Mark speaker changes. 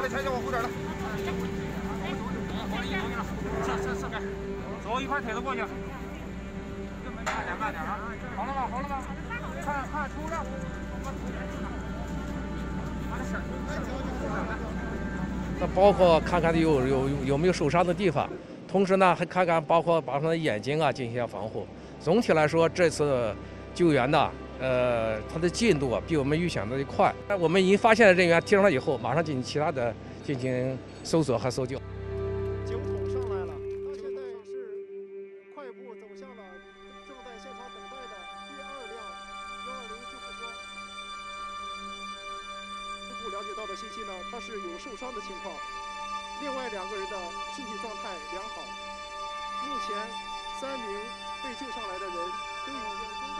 Speaker 1: 来，前脚往后点来。是是是，走一块腿子过去。慢点慢点啊！好了吧好了吧，看看出量。
Speaker 2: 那包括看看有有有没有受伤的地方，同时呢还看看包括把他的眼睛啊进行一下防护。总体来说，这次救援呢，呃，它的进度啊比我们预想的快。我们已经发现了人员提上来以后，马上进行其他的进行搜索和搜救。
Speaker 3: 警筒上来了，他现在是快步走向了正在现场等待的第二辆幺二零救护车。初步了解到的信息呢，他是有受伤的情况，另外两个人的身体状态良好。目前三名被救上来的人都已经。